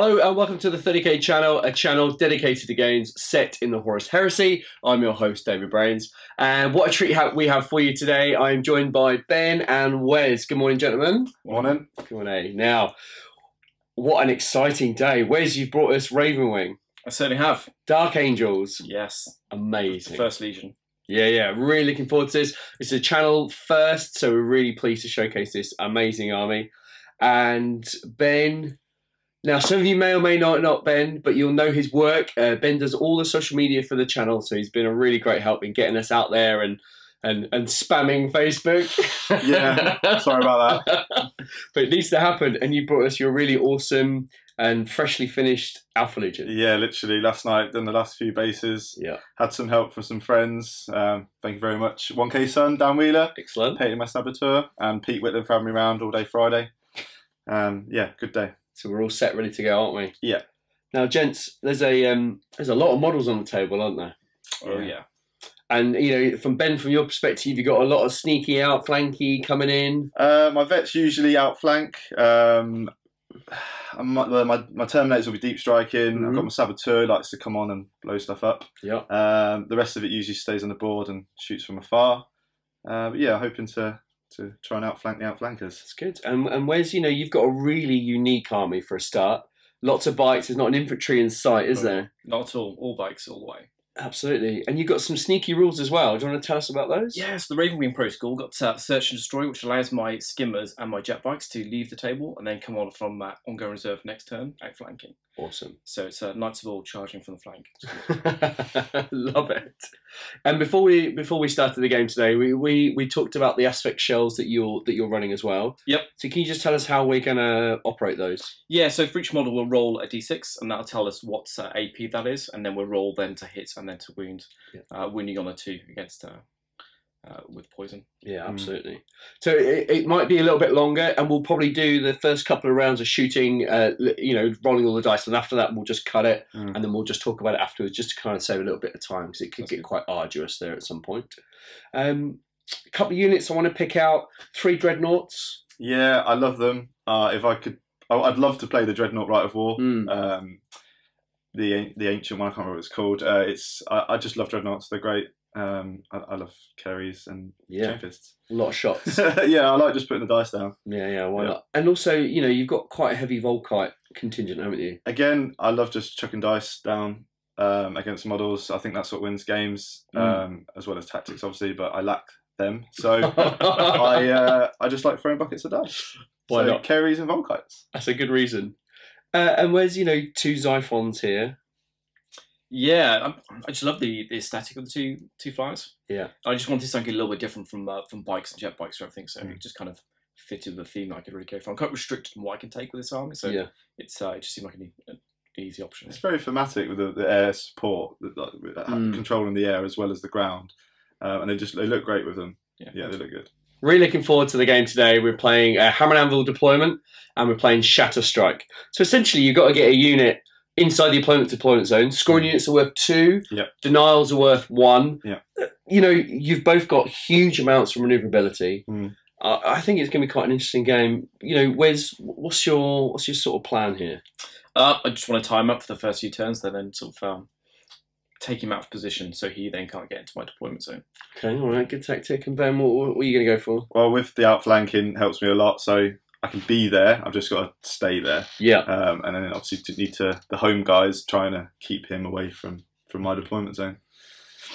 Hello and welcome to the 30k channel, a channel dedicated to games set in the Horus Heresy. I'm your host, David Brains, and what a treat we have for you today. I'm joined by Ben and Wes. Good morning, gentlemen. Morning. Good morning. Now, what an exciting day. Wes, you've brought us Ravenwing, I certainly have. Dark Angels. Yes. Amazing. First Legion. Yeah, yeah, really looking forward to this. It's a channel first, so we're really pleased to showcase this amazing army. And Ben, now some of you may or may not know Ben, but you'll know his work. Uh, ben does all the social media for the channel, so he's been a really great help in getting us out there and and and spamming Facebook. Yeah, sorry about that. but it needs to happen, and you brought us your really awesome and freshly finished Alpha Legion. Yeah, literally last night, done the last few bases. Yeah. Had some help from some friends. Um, thank you very much. 1K Son, Dan Wheeler, Excellent. Peyton my saboteur, and Pete Whitlam for having me around all day Friday. Um, yeah, good day. So we're all set, ready to go, aren't we? Yeah. Now, gents, there's a um, there's a lot of models on the table, aren't there? Oh Yeah. yeah. And you know, from Ben, from your perspective, you've got a lot of sneaky out flanky coming in. Uh, my vets usually outflank. Um, my, my, my Terminators will be deep striking. I've got my Saboteur, likes to come on and blow stuff up. Yeah. Um, the rest of it usually stays on the board and shoots from afar. Uh, but yeah, hoping to, to try and outflank the outflankers. That's good. And and where's you know you've got a really unique army for a start. Lots of bikes. There's not an infantry in sight, is No. there? Not at all. All bikes all the way. Absolutely. And you've got some sneaky rules as well. Do you want to tell us about those? Yes, the Ravenwing protocol got uh, search and destroy, which allows my skimmers and my jet bikes to leave the table and then come on from uh, ongoing reserve next turn, outflanking. Awesome. So it's uh, Knights of All charging from the flank. Love it. And before we before we started the game today, we, we we talked about the aspect shells that you're that you're running as well. Yep. So can you just tell us how we're gonna operate those? Yeah, so for each model we'll roll a d6 and that'll tell us what uh, AP that is, and then we'll roll then to hit and then to wound, Yeah. uh, wounding on a two against uh, with poison. Yeah, Mm. absolutely. So it, it might be a little bit longer, and we'll probably do the first couple of rounds of shooting, uh, you know, rolling all the dice, and after that we'll just cut it, Mm. and then we'll just talk about it afterwards, just to kind of save a little bit of time because it could That's get good. quite arduous there at some point. Um, a couple of units I want to pick out: three dreadnoughts. Yeah, I love them. Uh, if I could, I- I'd love to play the Dreadnought Rite of War. Mm. Um, the the ancient one, I can't remember what it's called. Uh, it's I, I just love Dreadnoughts. They're great. Um, I, I love Kheres and Yeah, fists. a lot of shots. yeah, I like just putting the dice down. yeah, yeah, why Yeah. not? And also, you know, you've got quite a heavy Volkite contingent, haven't you? Again, I love just chucking dice down um, against models. I think that's what wins games, Mm. um, as well as tactics, obviously. But I lack them, so I uh, I just like throwing buckets of dice. Why so not? Kheres and volkites. That's a good reason. Uh, and where's you know two Xiphons here? Yeah, I'm, I just love the, the aesthetic of the two two flyers. Yeah. I just wanted something a little bit different from uh, from bikes and jet bikes or everything, so Mm. it just kind of fitted the theme I could really go for. I'm quite restricted in what I can take with this army, so yeah, it's uh, it just seemed like an, e- an easy option. It's very thematic with the, the air support, the, like, uh, Mm. controlling the air as well as the ground, uh, and they just they look great with them. Yeah, Yeah, they look good. really looking forward to the game today. We're playing uh, Hammer and Anvil deployment, and we're playing Shatter Strike. So essentially, you've got to get a unit inside the opponent's deployment zone. Scoring units are worth two. Yep. Denials are worth one. Yep. Uh, You know, you've both got huge amounts of maneuverability. Mm. Uh, I think it's going to be quite an interesting game. You know, where's what's your what's your sort of plan here? Uh, I just want to tie him up for the first few turns, then then sort of um, take him out of position so he then can't get into my deployment zone. Okay, all right, good tactic. And Ben, what, what are you going to go for? Well, with the outflanking helps me a lot, so I can be there. I've just got to stay there, Yeah, um, and then obviously to need to the home guys trying to keep him away from from my deployment zone.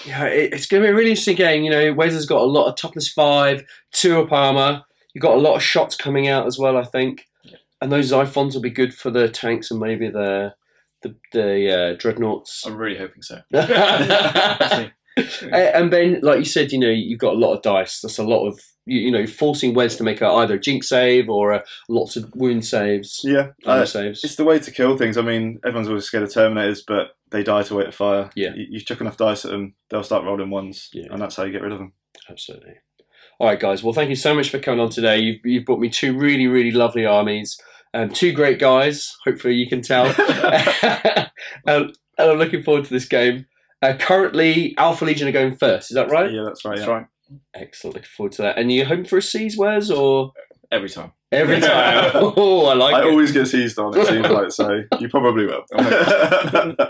Yeah, it, it's going to be a really interesting game. You know, Wes has got a lot of toughness five, two up armor. You've got a lot of shots coming out as well, I think. Yeah. And those Xiphons will be good for the tanks and maybe the the, the uh, dreadnoughts. I'm really hoping so. and and Ben, like you said, you know, you've got a lot of dice. That's a lot of you, you know forcing Wes to make a, either a jinx save or a, lots of wound saves, Yeah, uh, saves. it's the way to kill things. I mean, everyone's always scared of Terminators, but they die to weight of fire. Yeah. you, you chuck enough dice at them, they'll start rolling ones, Yeah. and that's how you get rid of them. Absolutely. All right, guys. Well, thank you so much for coming on today. You've, you've brought me two really, really lovely armies. Um, two great guys. Hopefully, you can tell. um, and I'm looking forward to this game. Uh, currently, Alpha Legion are going first. Is that right? Yeah, that's right. That's yeah. right. Excellent. Looking forward to that. And you hoping for a C's, Wes, or Every time. Every time. oh, I like it. I it. always get seized on, it seems like, so you probably will.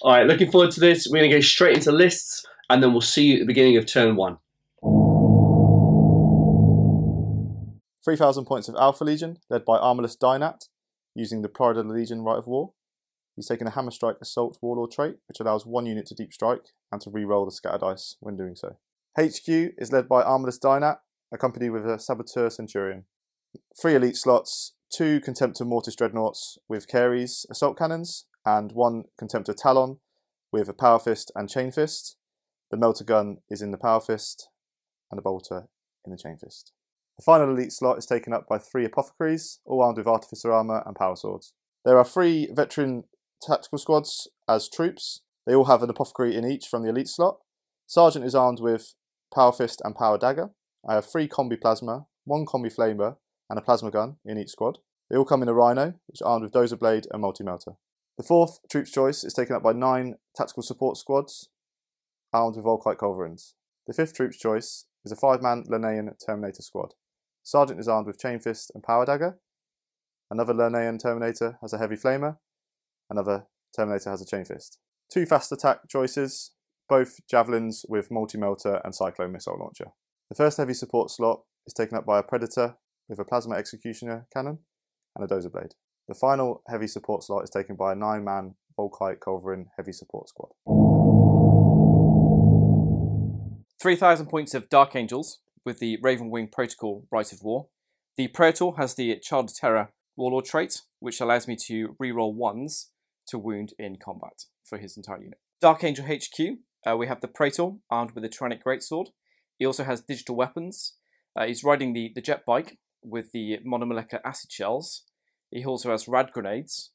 All right, looking forward to this. We're going to go straight into lists, and then we'll see you at the beginning of turn one. 3,000 points of Alpha Legion, led by Armillus Dynat, using the Pride of the Legion Rite of War. He's taken a Hammer Strike Assault Warlord trait, which allows one unit to deep strike and to re-roll the scatter dice when doing so. HQ is led by Armillus Dynat, accompanied with a Saboteur Centurion. Three elite slots, two Contemptor Mortis Dreadnoughts with Kheres Assault Cannons, and one Contemptor Talon with a Power Fist and Chain Fist. The Melter Gun is in the Power Fist, and a Bolter in the Chain Fist. The final elite slot is taken up by three apothecaries, all armed with artificer armor and power swords. There are three veteran tactical squads as troops. They all have an apothecary in each from the elite slot. Sergeant is armed with power fist and power dagger. I have three combi plasma, one combi flamer, and a plasma gun in each squad. They all come in a rhino, which is armed with dozer blade and multi melter. The fourth troops choice is taken up by nine tactical support squads, armed with Volkite culverins. The fifth troops choice is a five-man Lernaean Terminator squad. Sergeant is armed with Chain Fist and Power Dagger. Another Lernaean Terminator has a Heavy Flamer. Another Terminator has a Chain Fist. Two fast attack choices, both Javelins with Multi Melter and Cyclone Missile Launcher. The first heavy support slot is taken up by a Predator with a Plasma Executioner cannon and a Dozer Blade. The final heavy support slot is taken by a nine man Volkite Culverin heavy support squad. 3,000 points of Dark Angels with the Raven Wing Protocol Rite of War. The Praetor has the Child Terror Warlord trait, which allows me to reroll ones to wound in combat for his entire unit. Dark Angel HQ, uh, we have the Praetor armed with a Terranic Greatsword. He also has digital weapons. Uh, he's riding the, the jet bike with the monomolecular acid shells. He also has rad grenades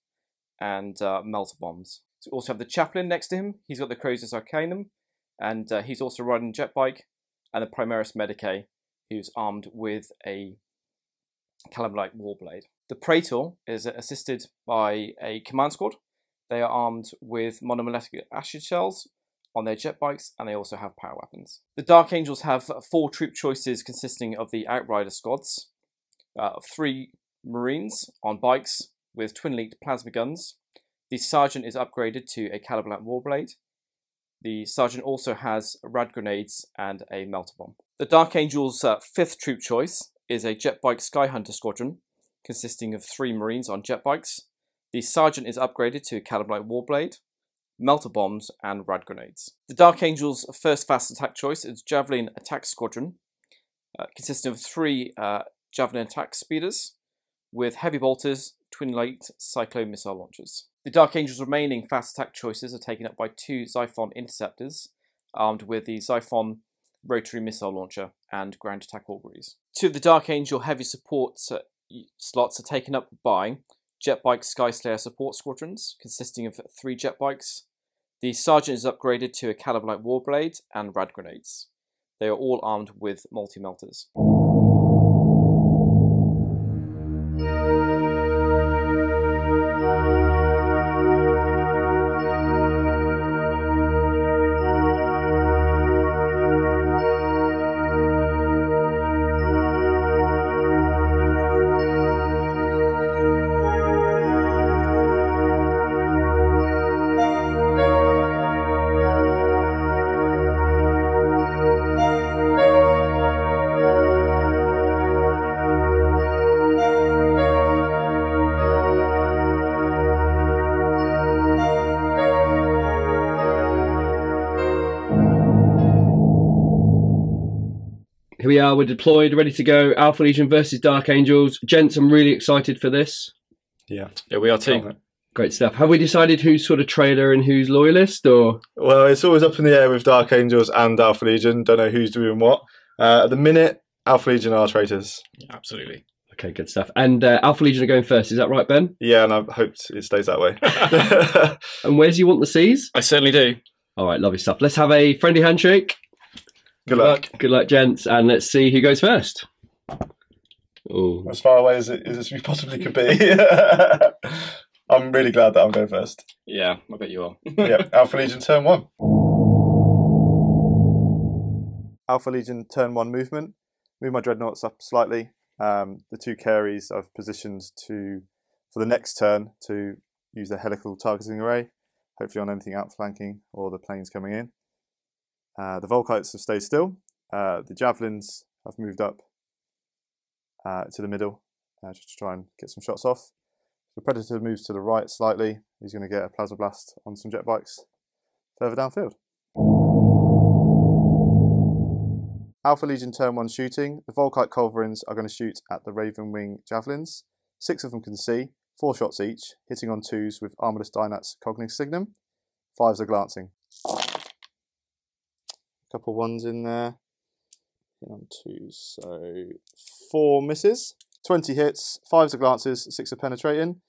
and uh, melter bombs. So we also have the chaplain next to him. He's got the Crozius Arcanum, and uh, he's also riding a jet bike. And the Primaris Medicae, who's armed with a Calibanite Warblade. The Praetor is assisted by a command squad. They are armed with monomolecular acid shells on their jet bikes, and they also have power weapons. The Dark Angels have four troop choices consisting of the Outrider squads, uh, three Marines on bikes with twin linked plasma guns. The Sergeant is upgraded to a Calibanite Warblade. The Sergeant also has rad grenades and a melter bomb. The Dark Angels' uh, fifth troop choice is a jet bike Skyhunter squadron consisting of three Marines on jet bikes. The Sergeant is upgraded to a Calibanite Warblade, melter bombs, and rad grenades. The Dark Angels' first fast attack choice is Javelin Attack Squadron, uh, consisting of three uh, Javelin attack speeders with heavy bolters, twin light cyclone missile launchers. The Dark Angels' remaining fast attack choices are taken up by two Xiphon interceptors, armed with the Xiphon rotary missile launcher and ground attack auguries. Two of the Dark Angel heavy support uh, slots are taken up by Jetbike Skyslayer support squadrons, consisting of three jet bikes. The Sergeant is upgraded to a Calibanite Warblade and rad grenades. They are all armed with multi melters. We are, we're deployed, ready to go. Alpha Legion versus Dark Angels. Gents, I'm really excited for this. Yeah. Yeah, we are too. Great stuff. Have we decided who's sort of traitor and who's loyalist, or Well, it's always up in the air with Dark Angels and Alpha Legion. Don't know who's doing what. Uh, at the minute, Alpha Legion are traitors. Absolutely. okay, good stuff. And uh, Alpha Legion are going first. Is that right, Ben? Yeah, and I hope it stays that way. And where do you want the C's? I certainly do. All right, lovely stuff. Let's have a friendly handshake. Good luck. Good luck, gents, and let's see who goes first. Oh, As far away as, it, as we possibly could be. I'm really glad that I'm going first. Yeah, I bet you are. Yeah, Alpha Legion turn one. Alpha Legion turn one movement. Move my dreadnoughts up slightly. Um, the two Kheres I've positioned to for the next turn to use the helical targeting array, hopefully on anything outflanking or the planes coming in. Uh, the Volkites have stayed still. Uh, the Javelins have moved up uh, to the middle uh, just to try and get some shots off. The Predator moves to the right slightly. He's going to get a Plasma Blast on some jet bikes further downfield. Alpha Legion turn 1 shooting. The Volkite Culverins are going to shoot at the Raven Wing Javelins. Six of them can see, four shots each, hitting on twos with Armillus Dynat's Cognitive Signum. Fives are glancing. Couple ones in there. On twos, so four misses. 20 hits, fives are glances, six are penetrating.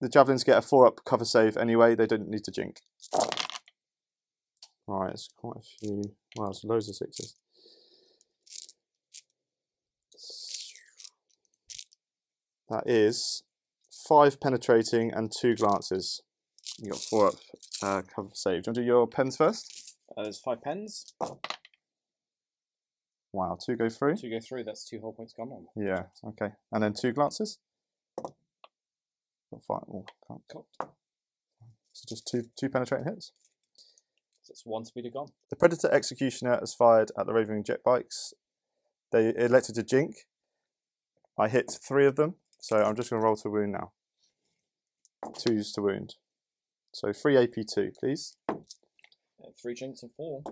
The Javelins get a four up cover save anyway, they don't need to jink. Alright, it's quite a few. Wow, it's loads of sixes. That is five penetrating and two glances. You got four up uh, cover save. Do you want to do your pens first? Uh, there's five pens. Wow, two go through. Two go through. That's two whole points gone on. Yeah, okay. And then two glances? Got five. Oh, can't. Cocked. So just two two penetrating hits. So it's one speeder gone. The Predator Executioner has fired at the Raven jet bikes. They elected to jink. I hit three of them, so I'm just going to roll to wound now. Twos to wound. So three AP2, please. Three jinks and four.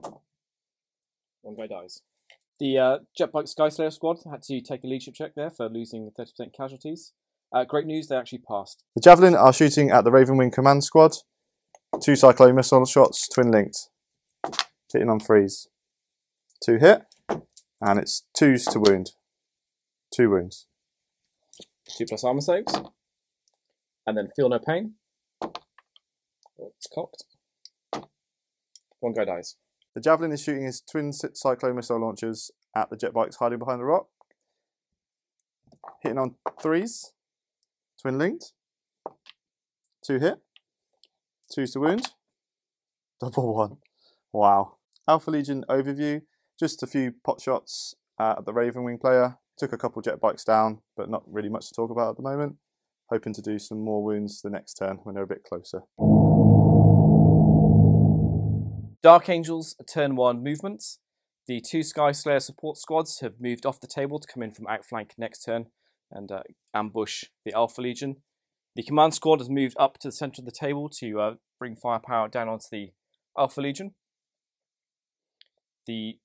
One guy dies. The uh, Jetbike Skyslayer squad had to take a leadership check there for losing 30% casualties. Uh, great news, they actually passed. The Javelin are shooting at the Ravenwing Command Squad. Two Cyclone missile shots, twin linked. Hitting on threes. Two hit, and it's twos to wound. Two wounds. Two plus armor saves. And then feel no pain. Oh, it's cocked. One guy dies. The Javelin is shooting his twin Cy- Cyclone missile launchers at the jet bikes hiding behind the rock. Hitting on threes. Twin linked. Two hit. Twos to wound. Double one. Wow. Alpha Legion overview. Just a few pot shots uh, at the Ravenwing player. Took a couple jet bikes down, but not really much to talk about at the moment. Hoping to do some more wounds the next turn when they're a bit closer. Dark Angels, turn one movements. The two Sky Slayer support squads have moved off the table to come in from outflank next turn and uh, ambush the Alpha Legion. The command squad has moved up to the center of the table to uh, bring firepower down onto the Alpha Legion. The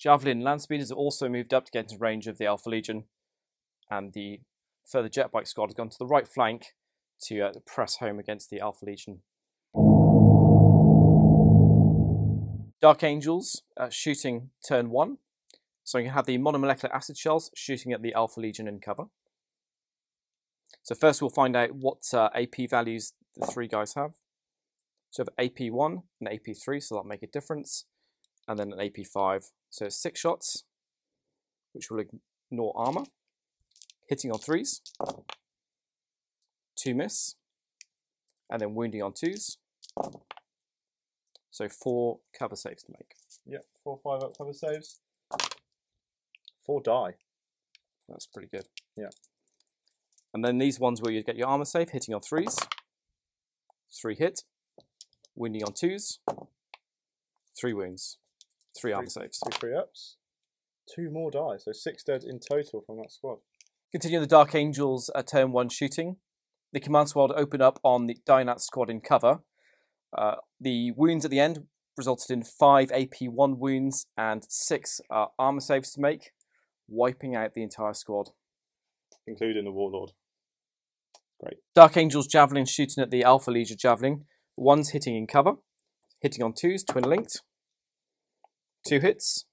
Javelin land speeders have also moved up to get into range of the Alpha Legion, and the further jetbike squad has gone to the right flank to uh, press home against the Alpha Legion. Dark Angels uh, shooting turn one. So you have the monomolecular acid shells shooting at the Alpha Legion in cover. So first we'll find out what uh, AP values the three guys have. So we have AP1 and AP3, so that'll make a difference. And then an AP5. So six shots, which will ignore armor. Hitting on threes. Two miss. And then wounding on twos. So four cover saves to make. Yep, four, five up cover saves. Four die. That's pretty good. Yeah. And then these ones where you get your armor save, hitting on threes, three hit, wounding on twos, three wounds, three armor saves. Two free ups. Two more die, so six dead in total from that squad. Continue the Dark Angels uh, turn one shooting. The command squad open up on the Dynat squad in cover. Uh, the wounds at the end resulted in five AP1 wounds and six uh, armor saves to make, wiping out the entire squad. Including the Warlord. Great. Dark Angel's Javelin shooting at the Alpha Legion Javelin. One's hitting in cover, hitting on twos, twin linked. Two hits.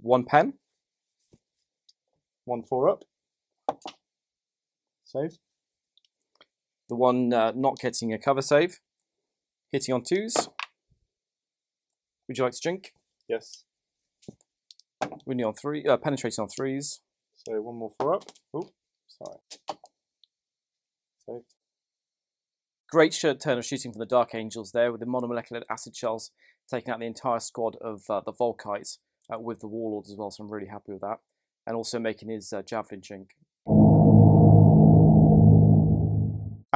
One pen. One four up. Save. The one uh, not getting a cover save. Hitting on twos. Would you like to drink? Yes. Winning on three, uh, penetrating on threes. So one more four up. Oh, sorry. Great shirt turn of shooting from the Dark Angels there with the monomolecular acid shells taking out the entire squad of uh, the Volkites uh, with the Warlords as well, so I'm really happy with that. and also making his uh, javelin jink.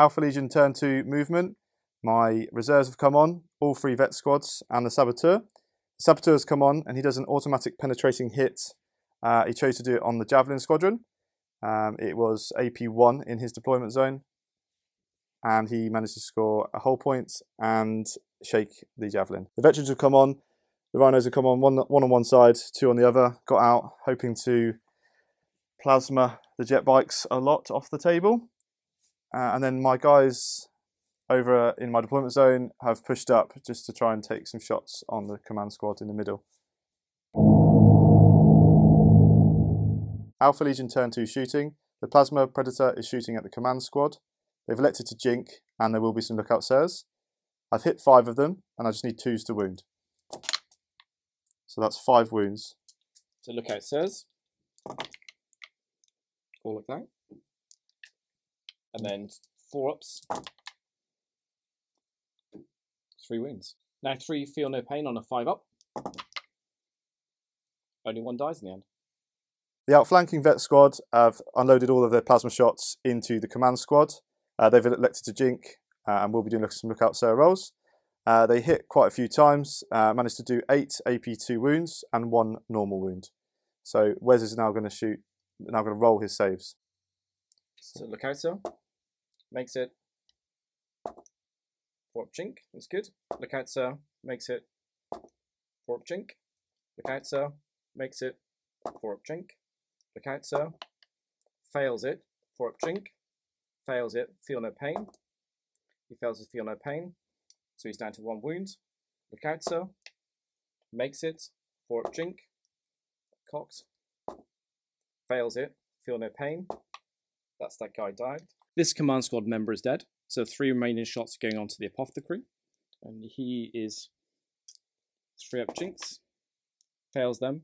Alpha Legion turn two movement. My reserves have come on, all three vet squads, and the saboteur. The saboteur has come on, and he does an automatic penetrating hit. Uh, he chose to do it on the javelin squadron. Um, it was AP1 in his deployment zone, and he managed to score a whole point and shake the javelin. The veterans have come on. The rhinos have come on one, one on one side, two on the other. Got out, hoping to plasma the jet bikes a lot off the table. Uh, and then my guys over in my deployment zone have pushed up just to try and take some shots on the command squad in the middle. Alpha Legion turn 2 shooting. The Plasma Predator is shooting at the command squad. They've elected to jink and there will be some lookout sirs. I've hit five of them and I just need twos to wound. So that's five wounds. So lookout sirs. All like that. And then four ups. Three wounds. Now three feel no pain on a five up. Only one dies in the end. The outflanking vet squad have unloaded all of their plasma shots into the command squad. Uh, they've elected to jink uh, and we'll be doing some lookout sir rolls. Uh, they hit quite a few times, uh, managed to do eight AP2 wounds and one normal wound. So Wes is now going to shoot, now going to roll his saves. So lookout sir makes it up jink. That's good. Lookout sir makes it up jink. Lookout sir makes it up jink. Lookout sir fails it up jink. Fails it feel no pain. He fails to feel no pain. So he's down to one wound. Lookout sir makes it up jink. Cox fails it feel no pain. That's that guy died. This command squad member is dead, so three remaining shots are going on to the apothecary, and he is three up jinx, fails them.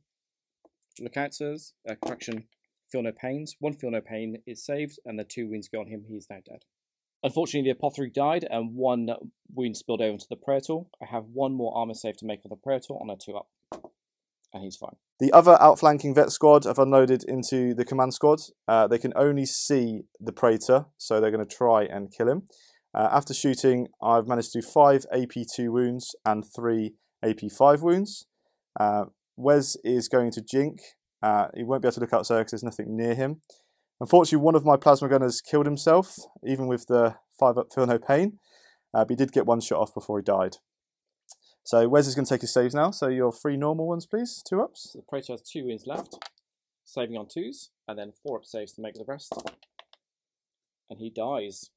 Lookout says, uh, correction, feel no pains. One feel no pain is saved, and the two wounds go on him. He is now dead. Unfortunately, the apothecary died, and one wound spilled over into the Praetor. I have one more armor save to make for the Praetor on a two up, and he's fine. The other outflanking vet squad have unloaded into the command squad. Uh, they can only see the Praetor, so they're going to try and kill him. Uh, after shooting, I've managed to do five AP2 wounds and three AP5 wounds. Uh, Wes is going to jink. Uh, he won't be able to look outside because there's nothing near him. Unfortunately, one of my plasma gunners killed himself, even with the five up feel no pain. Uh, but he did get one shot off before he died. So Wes is going to take his saves now. So your three normal ones, please. Two ups. So the Praetor has two wins left, saving on twos, and then four up saves to make the rest. And he dies.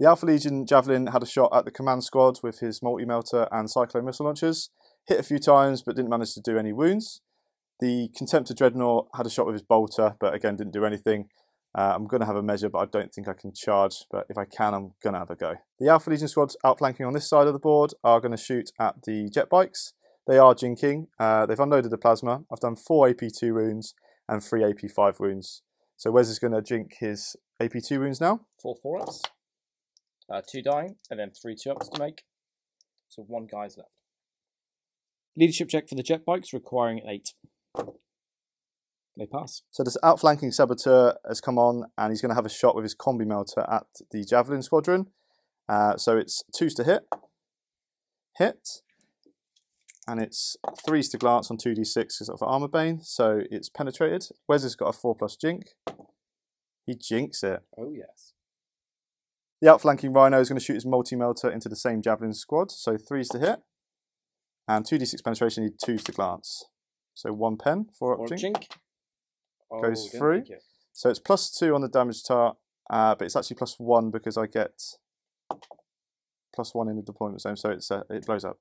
The Alpha Legion Javelin had a shot at the command squad with his multi-melter and cyclone missile launchers. Hit a few times, but didn't manage to do any wounds. The Contemptor Dreadnought had a shot with his bolter, but again didn't do anything. Uh, I'm going to have a measure, but I don't think I can charge. But if I can, I'm going to have a go. The Alpha Legion squads outflanking on this side of the board are going to shoot at the jet bikes. They are jinking. Uh, they've unloaded the plasma. I've done four AP2 wounds and three AP5 wounds. So Wes is going to jink his AP2 wounds now. Four four ups, uh, two dying, and then three two ups to make. So one guy's left. Leadership check for the jet bikes requiring an eight. They pass. So this outflanking saboteur has come on and he's going to have a shot with his combi melter at the javelin squadron. Uh, so it's twos to hit, hit, and it's threes to glance on 2d6 because of armor bane. So it's penetrated. Wes has got a 4 plus jink. He jinks it. Oh yes. The outflanking rhino is going to shoot his multi melter into the same javelin squad. So threes to hit, and 2d6 penetration, need twos to glance. So one pen, four up Or jink. jink. Oh, Goes through. it. So it's plus two on the damage tar, uh, but it's actually plus one because I get plus one in the deployment zone, so it's uh, it blows up.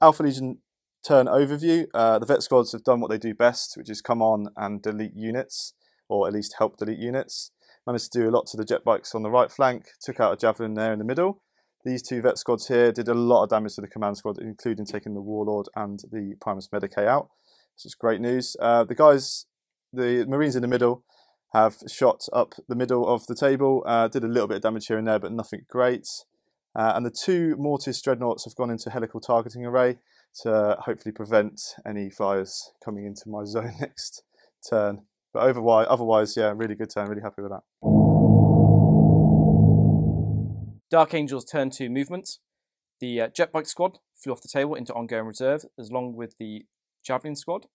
Alpha Legion turn overview. Uh, the vet squads have done what they do best, which is come on and delete units, or at least help delete units. Managed to do a lot to the jet bikes on the right flank, took out a javelin there in the middle. These two vet squads here did a lot of damage to the command squad, including taking the Warlord and the Primus Medicae out. This is great news. Uh, the guys, the Marines in the middle, have shot up the middle of the table, uh, did a little bit of damage here and there, but nothing great. Uh, and the two Mortis Dreadnoughts have gone into helical targeting array to hopefully prevent any flyers coming into my zone next turn. But otherwise, otherwise, yeah, really good turn. Really happy with that. Dark Angels turn to movement. The uh, jet bike squad flew off the table into ongoing reserve, as long with the javelin squad.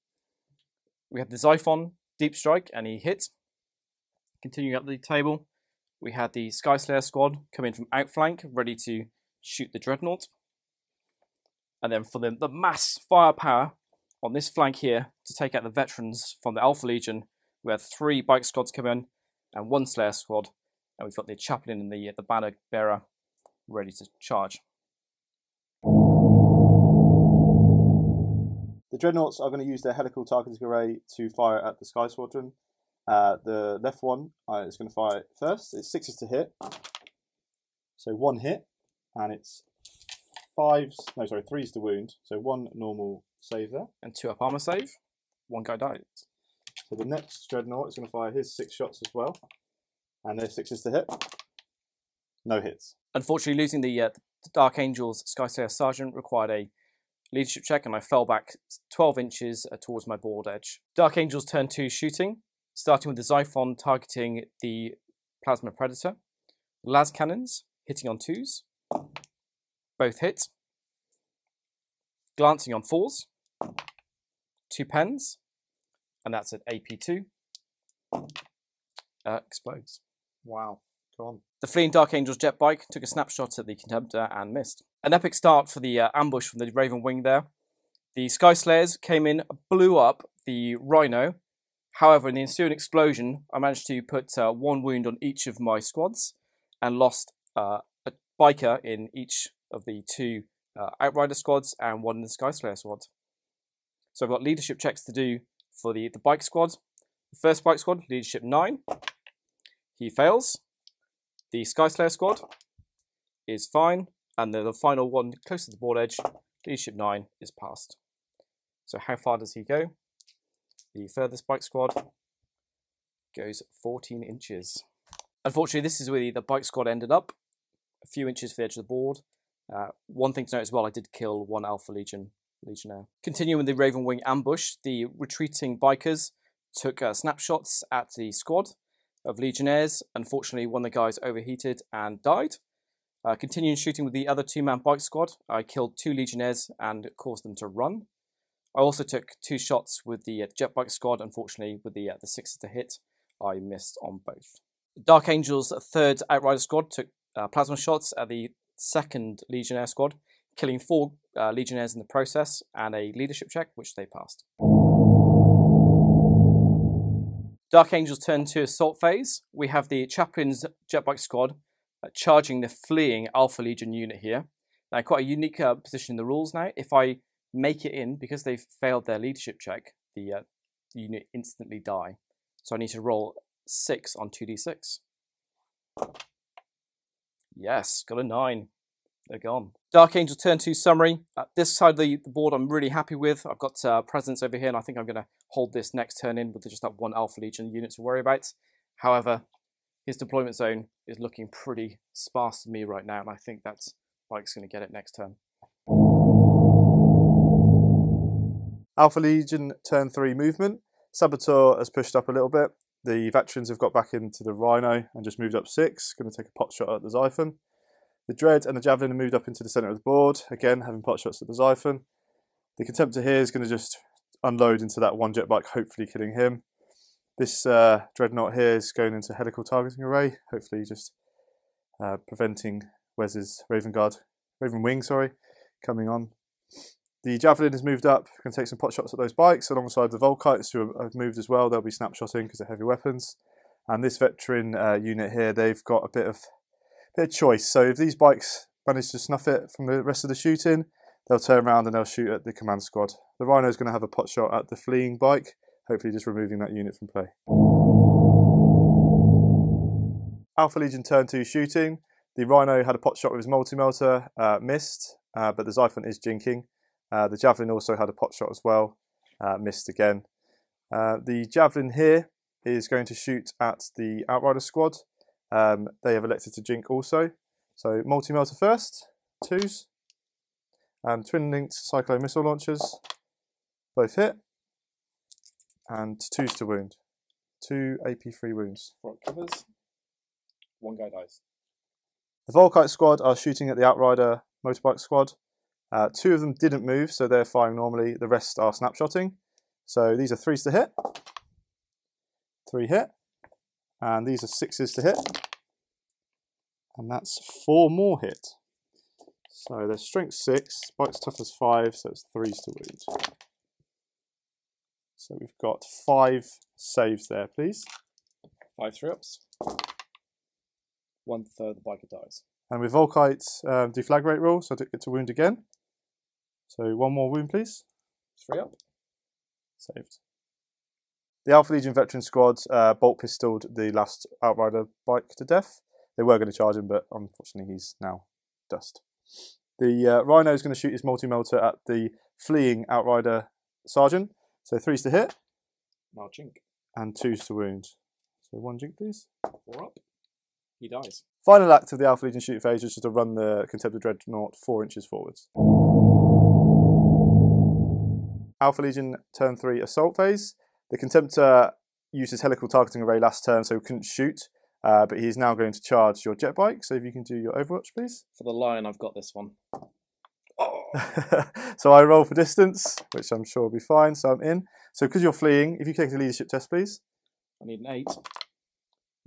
We had the Xiphon deep strike, and he hit. Continuing up the table, we had the Sky Slayer squad come in from outflank, ready to shoot the Dreadnought. And then for the, the mass firepower on this flank here to take out the veterans from the Alpha Legion, we had three bike squads come in and one Slayer squad, and we've got the chaplain and the the banner bearer ready to charge. The dreadnoughts are going to use their helical targeting array to fire at the Sky Squadron. Uh, the left one uh, is going to fire first. It's sixes to hit, so one hit, and it's fives. No, sorry, threes to wound. So one normal save there. And two up armor save. One guy died. So the next dreadnought is going to fire his six shots as well, and they're sixes to hit. No hits. Unfortunately, losing the, uh, the Dark Angels Sky Slayer Sergeant required a leadership check, and I fell back 12 inches uh, towards my board edge. Dark Angels turn two shooting, starting with the Xiphon targeting the Plasma Predator. Las cannons hitting on twos, both hit. Glancing on fours, two pens, and that's at AP2. Uh, explodes. Wow. Go on. The fleeing Dark Angels jet bike took a snapshot at the Contemptor and missed. An epic start for the uh, ambush from the Raven Wing there. The Sky Slayers came in, blew up the Rhino. However, in the ensuing explosion, I managed to put uh, one wound on each of my squads and lost uh, a biker in each of the two uh, Outrider squads and one in the Sky Slayer squad. So I've got leadership checks to do for the, the bike squad. The first bike squad, leadership 9. He fails. The Sky Slayer squad is fine, and the final one close to the board edge, leadership 9, is passed. So how far does he go? The furthest bike squad goes 14 inches. Unfortunately, this is where the, bike squad ended up, a few inches for the edge of the board. Uh, one thing to note as well, I did kill one Alpha Legion Legionnaire. Continuing with the Raven Wing ambush, the retreating bikers took uh, snapshots at the squad of Legionnaires. Unfortunately, one of the guys overheated and died. Uh, continuing shooting with the other two-man bike squad, I killed two Legionnaires and caused them to run. I also took two shots with the uh, jet bike squad. Unfortunately, with the uh, the sixes to hit, I missed on both. Dark Angels' third Outrider squad took uh, plasma shots at the second Legionnaire squad, killing four uh, Legionnaires in the process and a leadership check, which they passed. Dark Angels turn to assault phase. We have the Chaplain's Jetbike squad uh, charging the fleeing Alpha Legion unit here. Now, quite a unique uh, position in the rules now. If I make it in, because they've failed their leadership check, the, uh, unit instantly die. So I need to roll 6 on 2d6. Yes, got a 9. They're gone. Dark Angel turn 2 summary. Uh, this side of the, the, board I'm really happy with. I've got uh, presence over here and I think I'm going to hold this next turn in with just that one Alpha Legion unit to worry about. However, his deployment zone is looking pretty sparse to me right now and I think that's Mike's going to get it next turn. Alpha Legion turn 3 movement. Saboteur has pushed up a little bit. The veterans have got back into the Rhino and just moved up 6. Going to take a pot shot at the Xiphon. The Dread and the Javelin have moved up into the centre of the board, again having pot shots at the Xiphon. The Contemptor here is going to just unload into that one jet bike, hopefully killing him. This uh, Dreadnought here is going into helical targeting array, hopefully just uh, preventing Wes's Raven Guard, Raven Wing, sorry, coming on. The Javelin has moved up, to take some pot shots at those bikes alongside the Volkites who have moved as well. They'll be snapshotting because they're heavy weapons. And this veteran uh, unit here, they've got a bit of bit of choice. So if these bikes manage to snuff it from the rest of the shooting, they'll turn around and they'll shoot at the command squad. The Rhino is going to have a pot shot at the fleeing bike, hopefully just removing that unit from play. Alpha Legion turn 2 shooting. The Rhino had a pot shot with his multi-melter, uh, missed, uh, but the Xiphon is jinking. Uh, the Javelin also had a pot shot as well, uh, missed again. Uh, the Javelin here is going to shoot at the Outrider squad. Um, they have elected to jink also. So multi-melter first, twos, and twin-linked cyclone missile launchers, both hit. and twos to wound. Two AP3 wounds. Up covers. One guy dies. The Volkite squad are shooting at the Outrider motorbike squad. Uh, two of them didn't move, so they're firing normally. The rest are snapshotting. So these are threes to hit. Three hit. And these are sixes to hit. And that's four more hit. So there's strength six, bike's toughness five, so it's threes to wound. So we've got five saves there, please. Five three ups. One third the biker dies. And with Volkite, um, deflagrate roll, so I don't get to wound again. So one more wound, please. Three up. Saved. The Alpha Legion veteran squad uh, bolt pistoled the last Outrider bike to death. They were going to charge him, but unfortunately he's now dust. The uh, Rhino is going to shoot his multi-melter at the fleeing Outrider sergeant. So threes to hit Now jink. and twos to wound. So one jink, please. Four up. He dies. Final act of the Alpha Legion shoot phase, is to run the Contemptor Dreadnought four inches forwards. Alpha Legion turn three assault phase. The Contemptor used his helical targeting array last turn, so he couldn't shoot, uh, but he's now going to charge your jet bike. So if you can do your Overwatch, please. For the lion, I've got this one. so I roll for distance, which I'm sure will be fine. So I'm in. So because you're fleeing, if you take a leadership test, please. I need an eight.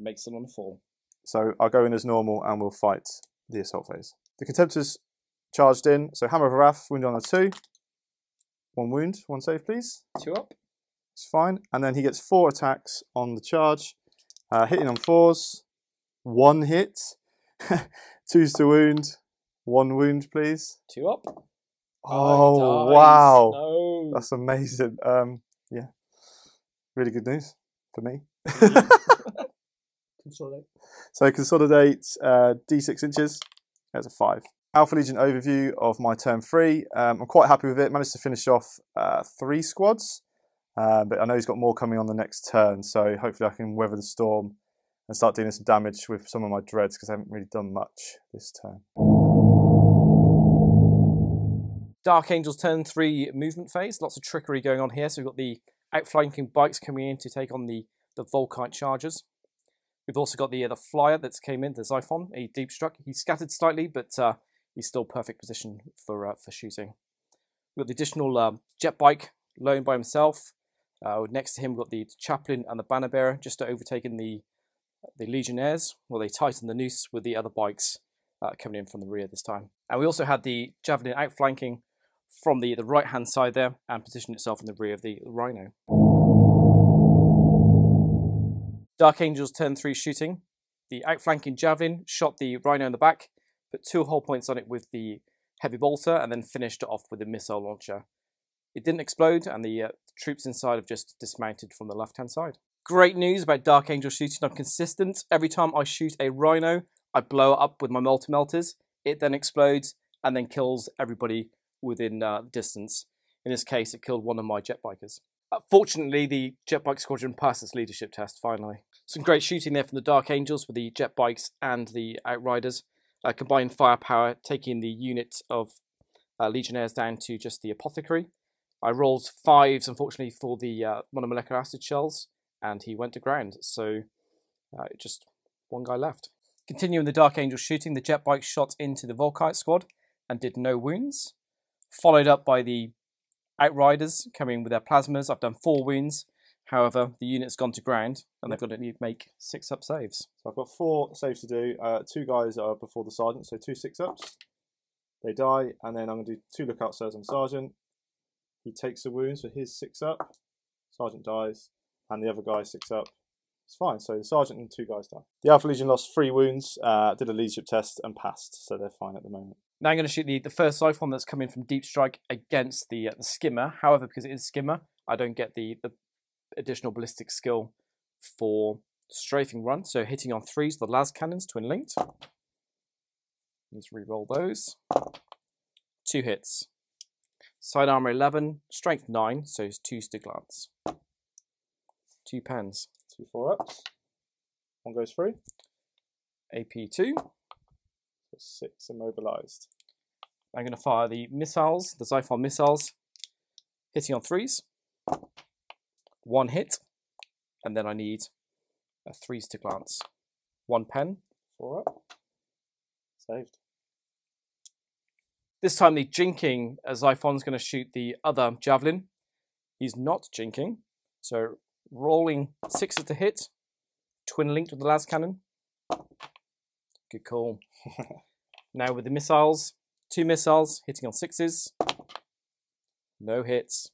On a four. So I'll go in as normal and we'll fight the assault phase. The Contemptor's charged in. So Hammer of Wrath, wound on a two. One wound, one save, please. Two up. It's fine. And then he gets four attacks on the charge, uh, hitting on fours. One hit. Two's to wound. One wound, please. Two up. Oh, he dies. wow. No. That's amazing. Um, yeah. Really good news for me. Consolidate. So consolidate uh, d6 inches. That's a five. Alpha Legion overview of my turn three. Um, I'm quite happy with it. Managed to finish off uh, three squads, uh, but I know he's got more coming on the next turn. So hopefully I can weather the storm and start doing some damage with some of my dreads because I haven't really done much this turn. Dark Angels turn three movement phase. Lots of trickery going on here. So we've got the outflanking bikes coming in to take on the, the Volkite chargers. We've also got the uh, the flyer that's came in, the Xiphon, a deep struck. He's scattered slightly, but uh, he's still perfect position for uh, for shooting. We've got the additional um, jet bike lone by himself. Uh, next to him, we've got the chaplain and the banner bearer, just overtaking the the legionnaires. Well, they tighten the noose with the other bikes uh, coming in from the rear this time. And we also had the javelin outflanking from the, the right hand side there and positioned itself in the rear of the rhino. Dark Angels turn three shooting. The outflanking javelin shot the rhino in the back, put two hull points on it with the heavy bolter, and then finished it off with a missile launcher. It didn't explode, and the uh, troops inside have just dismounted from the left hand side. Great news about Dark Angel shooting. I'm consistent. Every time I shoot a rhino, I blow it up with my multi melters. It then explodes and then kills everybody within uh, distance. In this case, it killed one of my jet bikers. Uh, fortunately, the jet bike squadron passed its leadership test finally. Some great shooting there from the Dark Angels with the jet bikes and the Outriders. Uh, combined firepower, taking the unit of uh, Legionnaires down to just the Apothecary. I rolled fives, unfortunately, for the uh, monomolecular acid shells, and he went to ground. So uh, just one guy left. Continuing the Dark Angel shooting, the jet bike shot into the Volkite squad and did no wounds. Followed up by the Outriders coming with their plasmas. I've done four wounds. However, the unit's gone to ground and they've got to make six up saves. So I've got four saves to do. Uh, two guys are before the sergeant, so two six ups. They die, and then I'm going to do two lookout saves on sergeant. He takes a wound, so his six up. Sergeant dies, and the other guy six up. It's fine. So the sergeant and two guys die. The Alpha Legion lost three wounds, uh, did a leadership test, and passed, so they're fine at the moment. Now I'm going to shoot the, the first Xiphon that's coming from Deep Strike against the, uh, the Skimmer. However, because it is Skimmer, I don't get the, the additional ballistic skill for strafing run. So hitting on threes, the las cannons, twin linked. Let's re-roll those. Two hits. Side armor 11, strength 9, so it's two stiglance. Two pens. Two four ups. One goes through. AP2. So six immobilized. I'm going to fire the missiles, the Xiphon missiles, hitting on threes. one hit, and then I need a threes to glance. One pen. Four up. Saved. This time the jinking, uh, as Xiphon's going to shoot the other javelin. He's not jinking, so rolling sixes to hit, twin linked with the las cannon. Good call. now with the missiles, two missiles hitting on sixes, no hits.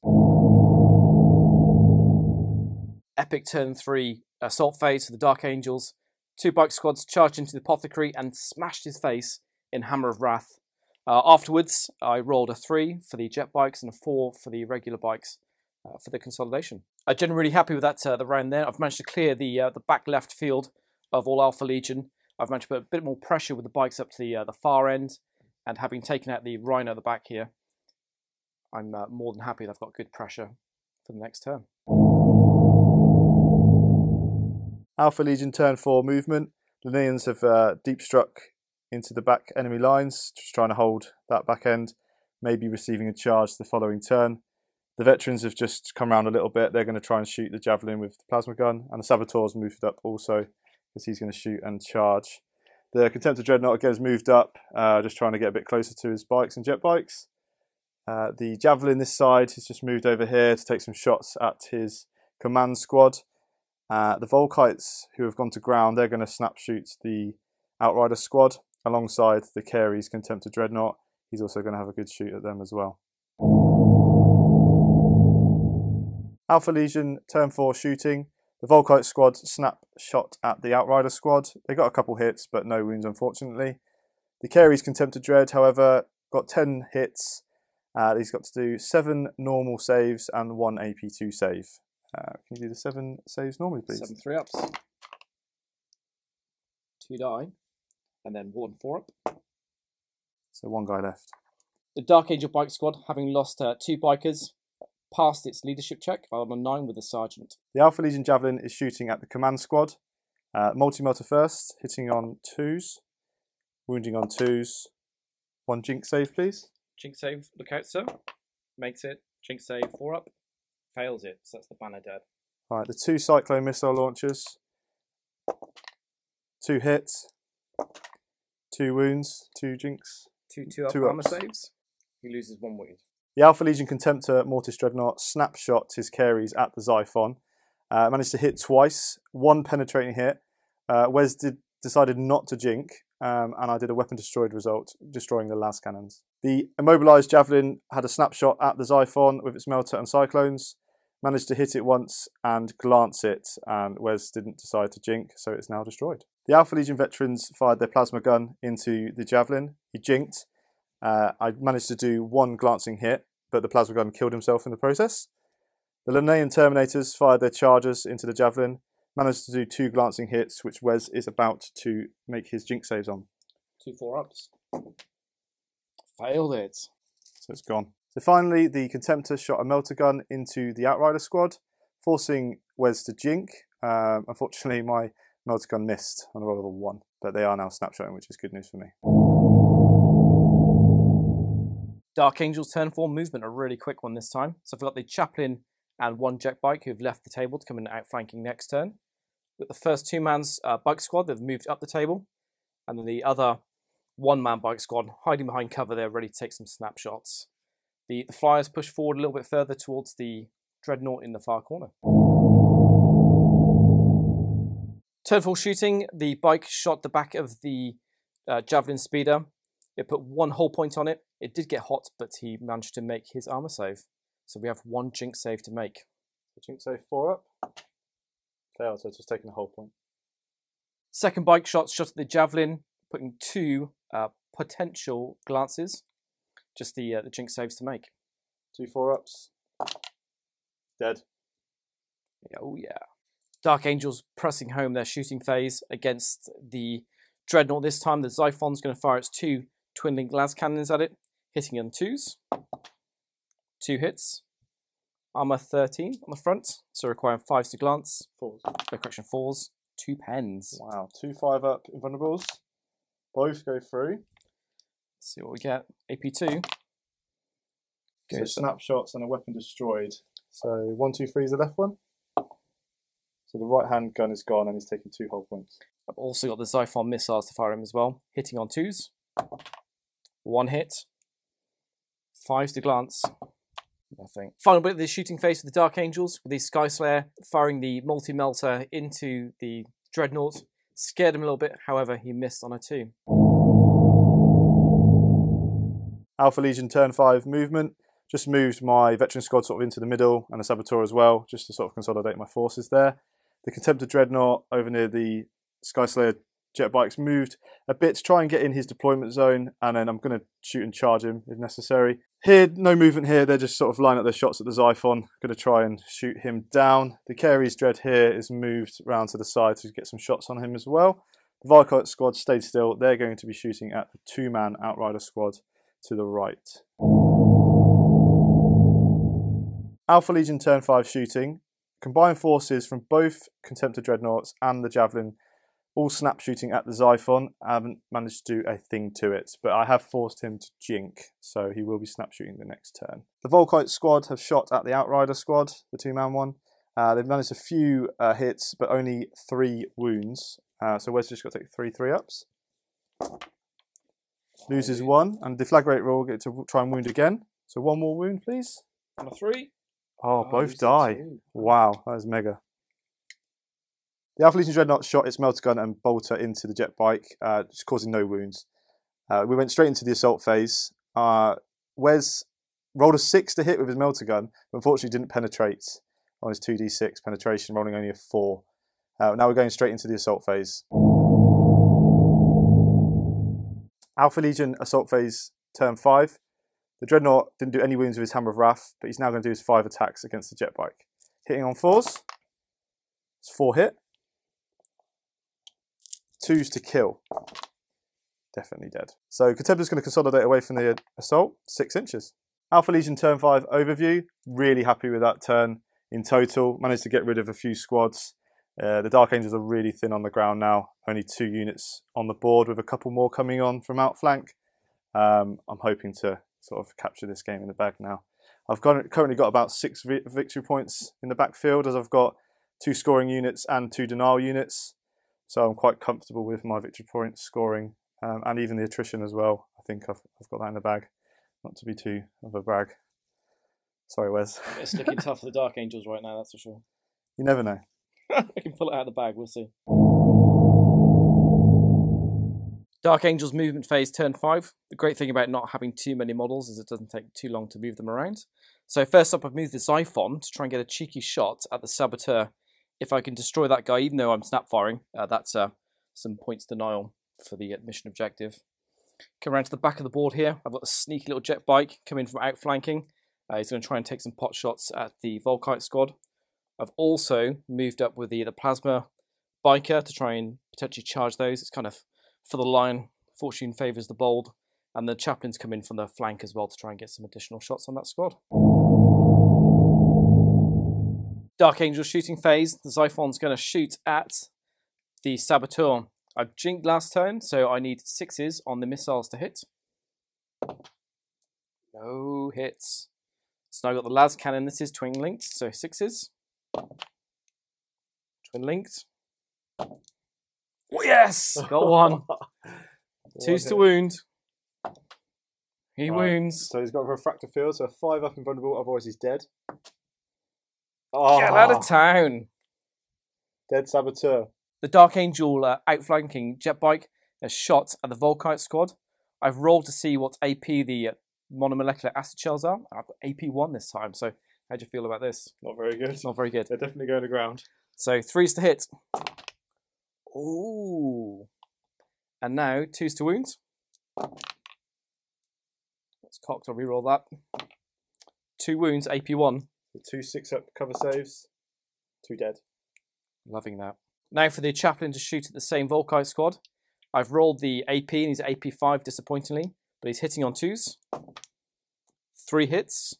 Epic turn three assault phase for the Dark Angels. Two bike squads charged into the apothecary and smashed his face in Hammer of Wrath. Uh, afterwards, I rolled a three for the jet bikes and a four for the regular bikes uh, for the consolidation. I'm generally happy with that uh, the round there. I've managed to clear the uh, the back left field of all Alpha Legion. I've managed to put a bit more pressure with the bikes up to the uh, the far end, and having taken out the Rhino at the back here, I'm uh, more than happy that I've got good pressure for the next turn. Alpha Legion turn four movement. The Neons have deep struck into the back enemy lines, just trying to hold that back end, maybe receiving a charge the following turn. The veterans have just come around a little bit. They're going to try and shoot the javelin with the plasma gun, and the saboteurs moved up also because he's going to shoot and charge. The Contemptor Dreadnought again has moved up, uh, just trying to get a bit closer to his bikes and jet bikes. Uh, the javelin this side has just moved over here to take some shots at his command squad. Uh, the Volkites who have gone to ground, they're going to snap shoot the Outrider squad alongside the Kheres Contemptor Dreadnought. He's also going to have a good shoot at them as well. Alpha Legion turn 4 shooting. The Volkite squad snap shot at the Outrider squad. They got a couple hits, but no wounds, unfortunately. The Kheres Contemptor Dread, however, got 10 hits. Uh, he's got to do 7 normal saves and 1 AP2 save. Uh, can you do the 7 saves normally, please? Seven three ups, two die, and then one four up. So one guy left. The Dark Angel Bike Squad, having lost uh, two bikers, passed its leadership check I'm on a nine with a sergeant. The Alpha Legion Javelin is shooting at the command squad. Uh, multi-melter first, hitting on twos, wounding on twos. One jink save, please. Jink save, look out, sir. Makes it. Jink save, four up. Fails it, so that's the banner dead. All right, the two Cyclone missile launchers. Two hits. Two wounds. Two jinks. Two two up Two armor ups. saves. He loses one wound. The Alpha Legion Contemptor Mortis Dreadnought snapshot his Kheres at the Xiphon. Uh, managed to hit twice, one penetrating hit. Uh, Wes did, decided not to jink, um, and I did a weapon destroyed result, destroying the las cannons. The immobilized Javelin had a snapshot at the Xiphon with its melter and cyclones. Managed to hit it once and glance it, and Wes didn't decide to jink, so it's now destroyed. The Alpha Legion veterans fired their plasma gun into the Javelin. He jinked. Uh, I managed to do one glancing hit, but the plasma gun killed himself in the process. The Lernaean Terminators fired their charges into the Javelin, managed to do two glancing hits, which Wes is about to make his jink saves on. Two four ups. Failed it. So it's gone. Finally, the Contemptor shot a melter gun into the Outrider squad, forcing Wes to jink. Um, unfortunately, my melter gun missed on a roll of a one, but they are now snapshotting, which is good news for me. Dark Angel's turn four movement, a really quick one this time. So I've got the Chaplain and one jet bike who've left the table to come in outflanking next turn. With the first two man's uh, bike squad, they've moved up the table, and then the other one man bike squad hiding behind cover there, ready to take some snapshots. The, the flyers push forward a little bit further towards the dreadnought in the far corner. Turn four shooting, the bike shot the back of the uh, javelin speeder. It put one whole point on it. It did get hot, but he managed to make his armor save. So we have one jink save to make. So jink save four up. Failed, so it's just taking a whole point. Second bike shot shot at the javelin, putting two uh, potential glances. Just the uh, the jink saves to make. Two four ups. Dead. Oh yeah. Dark Angels pressing home their shooting phase against the Dreadnought. This time the Xiphon's going to fire its two twin link las cannons at it, hitting on twos. Two hits. Armor 13 on the front, so requiring fives to glance. Fours. No correction, fours. Two pens. Wow. Two five up invulnerables. Both go through. Let's see what we get. AP2. So snapshots and a weapon destroyed. So one, two, three is the left one. So the right hand gun is gone and he's taking two whole points. I've also got the Xiphon missiles to fire him as well, hitting on twos. One hit. Fives to glance. Nothing. Final bit of the shooting phase with the Dark Angels with the Sky Slayer firing the multi melter into the Dreadnought. Scared him a little bit, however, he missed on a two. Alpha Legion turn five movement. Just moved my veteran squad sort of into the middle and the Saboteur as well, just to sort of consolidate my forces there. The Contemptor Dreadnought over near the Sky Slayer jet bikes moved a bit to try and get in his deployment zone, and then I'm going to shoot and charge him if necessary. Here, no movement here. They're just sort of lining up their shots at the Xiphon. Going to try and shoot him down. The Kheres Dread here is moved round to the side to get some shots on him as well. The Volkite squad stayed still. They're going to be shooting at the two-man Outrider squad to the right. Alpha Legion turn 5 shooting. Combined forces from both Contemptor Dreadnoughts and the Javelin all snap shooting at the Xiphon. I haven't managed to do a thing to it, but I have forced him to jink, so he will be snap shooting the next turn. The Volkite squad have shot at the Outrider squad, the two-man one. Uh, they've managed a few uh, hits, but only three wounds. Uh, so Wes just got to take three three-ups. Loses one, and Deflagrate roll get to try and wound again. So one more wound, please. On a three. Oh, Oh, both die. Wow, that is mega. The Alpha Legion Dreadnought shot its melter gun and bolter into the jet bike, uh, just causing no wounds. Uh, we went straight into the assault phase. Uh, Wes rolled a six to hit with his melter gun, but unfortunately didn't penetrate on his 2d6 penetration, rolling only a four. Uh, now we're going straight into the assault phase. Alpha Legion assault phase turn five. The Dreadnought didn't do any wounds with his Hammer of Wrath, but he's now going to do his five attacks against the jet bike. Hitting on fours. It's four hit. Twos to kill. Definitely dead. So Contemptor's going to consolidate away from the assault, six inches. Alpha Legion turn five overview. Really happy with that turn in total. Managed to get rid of a few squads. Uh, the Dark Angels are really thin on the ground now. Only two units on the board with a couple more coming on from outflank. Um, I'm hoping to sort of capture this game in the bag now. I've got, currently got about six vi- victory points in the backfield as I've got two scoring units and two denial units. So I'm quite comfortable with my victory point scoring um, and even the attrition as well. I think I've, I've got that in the bag. Not to be too of a brag. Sorry, Wes. It's looking tough for the Dark Angels right now, that's for sure. You never know. I can pull it out of the bag, we'll see. Dark Angels movement phase turn 5. The great thing about not having too many models is it doesn't take too long to move them around. So first up I've moved the Xiphon to try and get a cheeky shot at the Saboteur. If I can destroy that guy, even though I'm snap firing, uh, that's uh, some points denial for the uh, mission objective. Come around to the back of the board here. I've got a sneaky little jet bike coming from outflanking. Uh, he's going to try and take some pot shots at the Volkite squad. I've also moved up with the, the plasma biker to try and potentially charge those. It's kind of for the line. Fortune favours the bold. And the chaplains come in from the flank as well to try and get some additional shots on that squad. Dark Angel shooting phase. The Xiphon's going to shoot at the Saboteur. I've jinked last turn, so I need sixes on the missiles to hit. No hits. So now I've got the las cannon. This is twin linked, so sixes. Twin linked. Oh, yes! Got one. Two's to wound. He Right. wounds. So he's got a refractor field, so a five up invulnerable, otherwise he's dead. Oh, Get out of town. dead saboteur. The Dark Angel uh, outflanking jet bike has shot at the Volkite squad. I've rolled to see what AP the uh, monomolecular acid shells are. I've got AP1 this time, so how do you feel about this? Not very good. Not very good. They're definitely going to ground. So threes to hit. Ooh. And now twos to wound. That's cocked, I'll reroll that. Two wounds, AP1. The two six up cover saves, two dead. Loving that. Now for the chaplain to shoot at the same Volkite squad. I've rolled the AP and he's AP5 disappointingly, but he's hitting on twos. Three hits.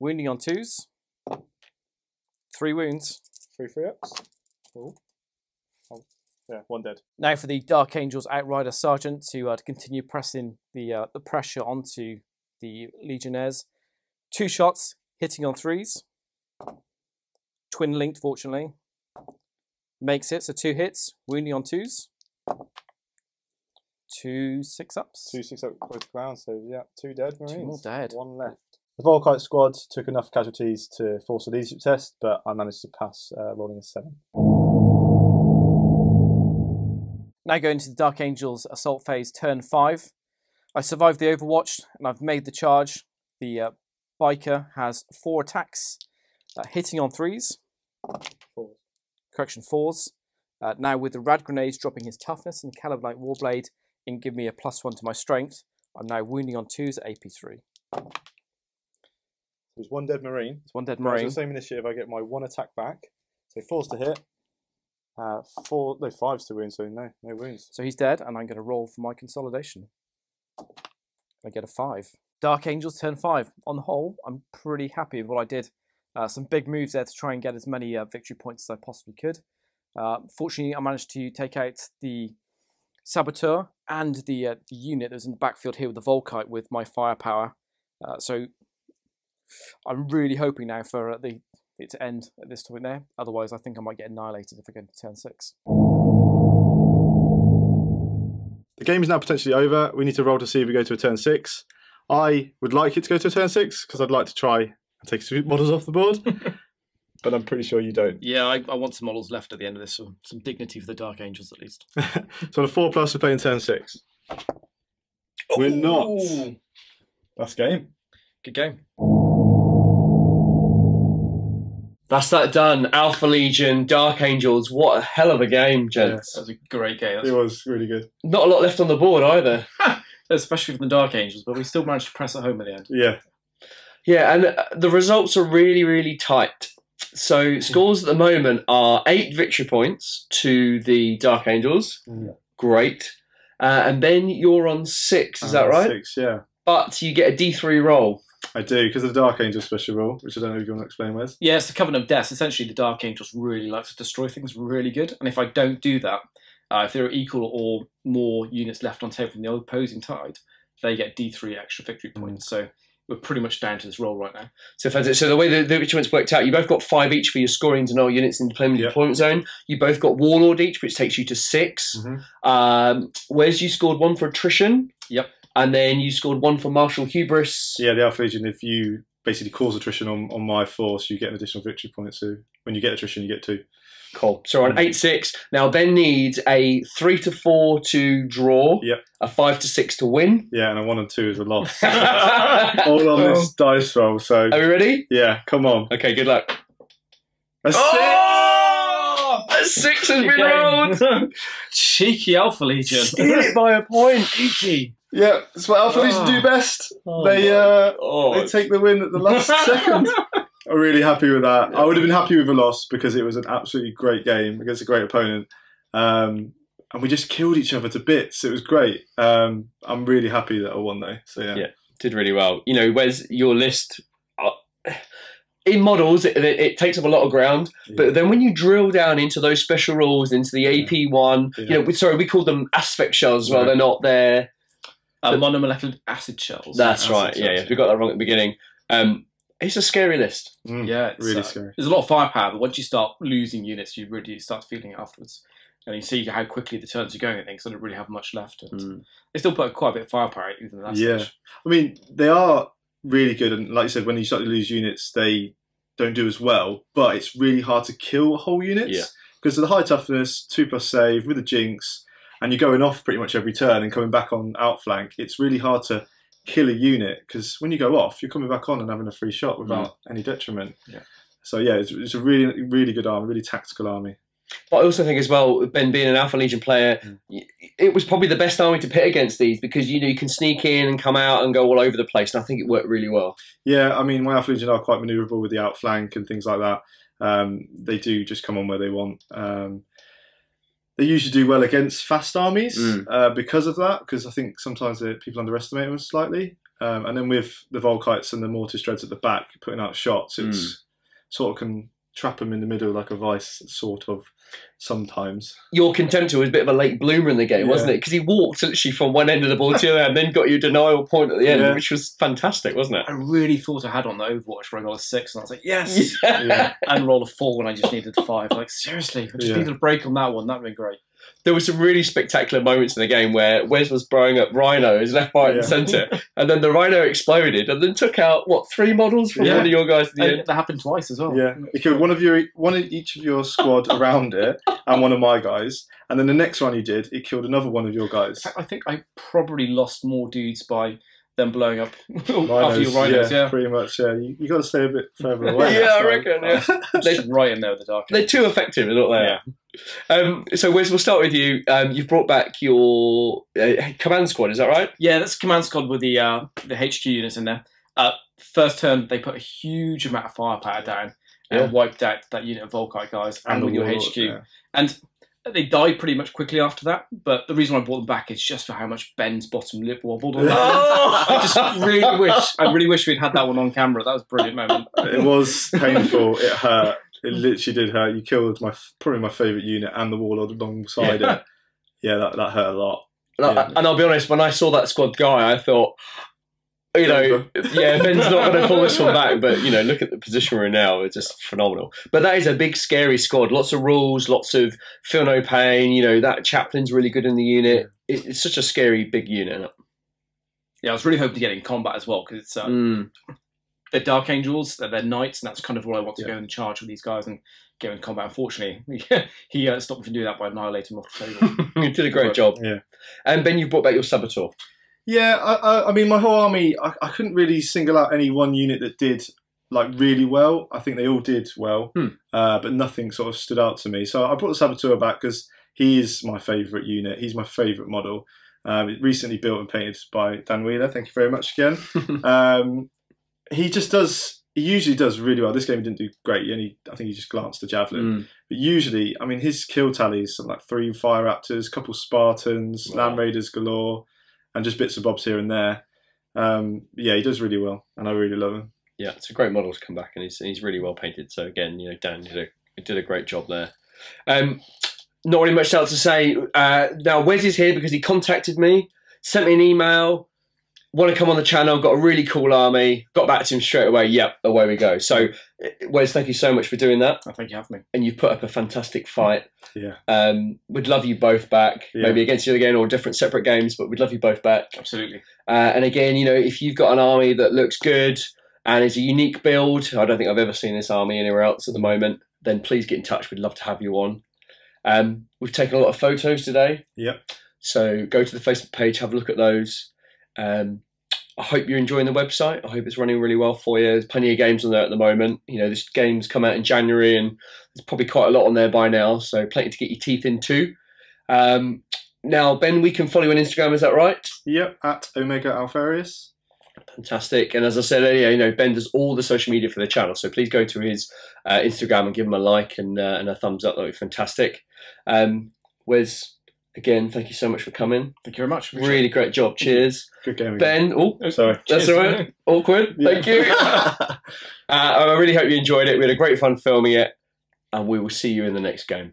Wounding on twos. Three wounds. Three free ups. Cool. Oh, yeah, one dead. Now for the Dark Angels Outrider Sergeant to, uh, to continue pressing the uh, the pressure onto the Legionnaires. Two shots, hitting on threes. Twin linked, fortunately. Makes it, so two hits, wounding on twos. Two six ups. Two six up close to ground, so yeah, two dead Marines. Two more dead. One left. The Volkite squad took enough casualties to force a leadership test, but I managed to pass uh, rolling a seven. Now going to the Dark Angels assault phase, turn five. I survived the Overwatch and I've made the charge. The uh, biker has four attacks, uh, hitting on threes. Fours. Correction, fours. Uh, now with the rad grenades dropping his toughness and Calibanite Warblade and give me a plus one to my strength. I'm now wounding on twos at AP3. There's one dead Marine. It's one dead Marine. The same initiative, I get my one attack back. So fours to hit. Uh, four, no, fives to wound, so no, no wounds. So he's dead, and I'm going to roll for my consolidation. I get a five. Dark Angels turn five. On the whole, I'm pretty happy with what I did. Uh, some big moves there to try and get as many uh, victory points as I possibly could. Uh, fortunately, I managed to take out the Saboteur and the, uh, the unit that was in the backfield here with the Volkite with my firepower. Uh, so I'm really hoping now for uh, the it to end at this point there. Otherwise, I think I might get annihilated if I go into turn six. The game is now potentially over. We need to roll to see if we go to a turn six. I would like it to go to a turn six because I'd like to try and take some models off the board, but I'm pretty sure you don't. Yeah, I, I want some models left at the end of this, so some dignity for the Dark Angels at least. so on a four plus, we're playing turn six. We're not. That's game. Good game. That's that done. Alpha Legion, Dark Angels. What a hell of a game, gents. That was a great game, It was really good. Not a lot left on the board either. especially from the Dark Angels, but we still managed to press it home at the end. Yeah. Yeah, and uh, the results are really, really tight. So scores at the moment are eight victory points to the Dark Angels. Yeah. Great. Uh, and Ben, you're on six. Is that right? Six, yeah. But you get a D3 roll. I do because of the Dark Angel special rule, which I don't know if you want to explain, Wes. Yeah, it's the Covenant of Death. Essentially, the Dark Angels really like to destroy things really good, and if I don't do that, uh, if there are equal or more units left on table from the opposing tide, they get D3 extra victory points. So we're pretty much down to this roll right now. So, fantastic. so the way the, the victory worked out, you both got five each for your scoring know units in the deployment, Yep. deployment zone. You both got Warlord each, which takes you to 6 Mhm. Um, where's you scored one for attrition? Yep. And then you scored one for Marshall hubris. Yeah, the Alpha Legion, if you basically cause attrition on, on my force, you get an additional victory point. So when you get attrition, you get two. Cool. So on mm-hmm. eight six. Now Ben needs a three to four to draw. Yep. A five to six to win. Yeah, and a one and two is a loss. All on this oh. dice roll. So are we ready? yeah, come on. Okay. Good luck. A Oh! A six has been rolled. Cheeky Alpha Legion. Steal it by a point. Cheeky. Yeah, that's what Alpha Legion do best. they uh, Oh, they take the win at the last second. I'm really happy with that. I would have been happy with a loss because it was an absolutely great game against a great opponent. Um, and we just killed each other to bits. It was great. Um, I'm really happy that I won though. So yeah. Yeah. did really well. You know, where's your list? Uh, in models, it, it, it takes up a lot of ground, but then when you drill down into those special rules, into the AP one, you know, we, sorry, we call them aspect shells as well. Right. They're not there. Uh, monomolecular acid shells. That's acid right. Yeah, shells. yeah, we got that wrong at the beginning. Um, it's a scary list. Mm, Yeah, it's, really uh, scary. There's a lot of firepower, but once you start losing units, you really start feeling it afterwards. And you see how quickly the turns are going and things, so they don't really have much left. And They still put quite a bit of firepower even at that Yeah. stage. I mean, they are really good, and like you said, when you start to lose units, they don't do as well. But it's really hard to kill whole units Yeah. because of the high toughness, two plus save with the jinx, and you're going off pretty much every turn and coming back on outflank. It's really hard to kill a unit because when you go off, you're coming back on and having a free shot without any detriment. Yeah. So yeah, it's, it's a really, really good army, really tactical army. But I also think as well, Ben being an Alpha Legion player, Mm. it was probably the best army to pit against these because you know you can sneak in and come out and go all over the place, and I think it worked really well. Yeah, I mean, my Alpha Legion are quite manoeuvrable with the outflank and things like that. Um, they do just come on where they want. Um, they usually do well against fast armies Mm. uh, because of that, because I think sometimes people underestimate them slightly. Um, and then with the Volkites and the Mortis Dreads at the back putting out shots, it's sort of can trap them in the middle like a vice, sort of. sometimes. your contemptor was a bit of a late bloomer in the game, wasn't it? Because he walked literally from one end of the ball to the other and then got you a denial point at the end, Yeah. which was fantastic, wasn't it? I really thought I had on the Overwatch where I got a six, and I was like, yes, Yeah. and roll a four when I just needed a five. Like seriously, I just Yeah. needed a break on that one. That'd been great. There were some really spectacular moments in the game where Wes was throwing up rhinos left, right, and Yeah. centre, and then the rhino exploded and then took out what three models from Yeah. one of your guys at the And end. that happened twice as well. Yeah, you killed one of your one of each of your squad around it, and one of my guys, and then the next one he did, he killed another one of your guys. In fact, I think I probably lost more dudes by them blowing up after your Rhinos, rhinos. Yeah, pretty much. Yeah, you, you got to stay a bit further away. Yeah, I time. reckon, yeah. Just right in there with the dark. They're too effective, are not they? Um, so, Wes, we'll start with you. Um, you've brought back your uh, command squad, is that right? Yeah, that's command squad with the uh, the HQ units in there. Uh, first turn, they put a huge amount of firepower down and Yeah. wiped out that unit of Volkite guys and, the with your HQ. yeah. And they died pretty much quickly after that. But the reason I brought them back is just for how much Ben's bottom lip wobbled on that. Oh! I just really wish, I really wish we'd had that one on camera. That was a brilliant moment. It was painful. It hurt. It literally did hurt. You killed my probably my favourite unit and the warlord alongside Yeah. it. Yeah, that, that hurt a lot. And, I, and I'll be honest, when I saw that squad guy, I thought, you know, yeah, Ben's not going to pull this one back. But you know, look at the position we're in now; it's just phenomenal. But that is a big, scary squad. Lots of rules, lots of feel no pain. You know, that chaplain's really good in the unit. It, it's such a scary big unit. Yeah, I was really hoping to get in combat as well because it's uh, Mm. they're Dark Angels, they're, they're Knights, and that's kind of what I want to Yeah. go in charge with these guys and get in combat. Unfortunately, he uh, stopped me from doing that by annihilating them off the table. you did a great job. Yeah. And Ben, you've brought back your saboteur. Yeah, I, I, I mean, my whole army, I, I couldn't really single out any one unit that did like really well. I think they all did well, Hmm. uh, but nothing sort of stood out to me. So I brought the Saboteur back because he is my favourite unit. He's my favourite model. Um, recently built and painted by Dan Wheeler. Thank you very much again. um, he just does. He usually does really well. This game he didn't do great. He only, I think he just glanced the javelin. Mm. But usually, I mean, his kill tallies something like three Fire Raptors, a couple Spartans, Wow. Land Raiders galore, and just bits of bobs here and there. Um, yeah, he does really well, and I really love him. Yeah, it's a great model to come back, and he's he's really well painted. So again, you know, Dan did a did a great job there. Um, not really much else to say. Uh, now Wes is here because he contacted me, sent me an email, want to come on the channel, got a really cool army, got back to him straight away. Yep, away we go. So Wes, thank you so much for doing that, I think you have me. and you've put up a fantastic fight. Yeah. Um, we'd love you both back, Yeah. maybe against you again or different separate games, but we'd love you both back. Absolutely. Uh, and again, you know, if you've got an army that looks good and is a unique build, I don't think I've ever seen this army anywhere else at the moment, then please get in touch. We'd love to have you on. Um, we've taken a lot of photos today. Yep. So go to the Facebook page, have a look at those. Um, I hope you're enjoying the website. I hope it's running really well for you. There's plenty of games on there at the moment. You know, this game's come out in January and there's probably quite a lot on there by now. So plenty to get your teeth into. Um, now, Ben, we can follow you on Instagram, is that right? Yep, at Omega Alpharius. Fantastic. And as I said earlier, you know, Ben does all the social media for the channel. So please go to his uh, Instagram and give him a like and, uh, and a thumbs up. That would be fantastic. Um, Wes, again, thank you so much for coming. Thank you very much. Really great job. Cheers. Good game. Ben, oh, Sorry. that's Cheers. all right. Awkward. Thank you. uh, I really hope you enjoyed it. We had a great fun filming it. And we will see you in the next game.